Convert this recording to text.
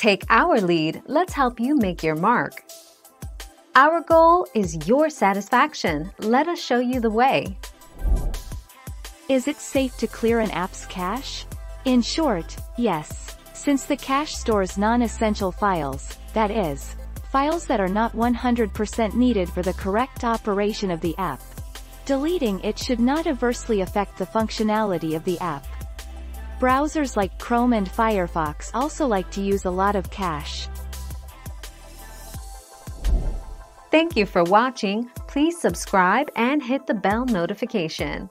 Take our lead, let's help you make your mark. Our goal is your satisfaction. Let us show you the way. Is it safe to clear an app's cache? In short, yes. Since the cache stores non-essential files, that is, files that are not 100% needed for the correct operation of the app. Deleting it should not adversely affect the functionality of the app. Browsers like Chrome and Firefox also like to use a lot of cache. Thank you for watching. Please subscribe and hit the bell notification.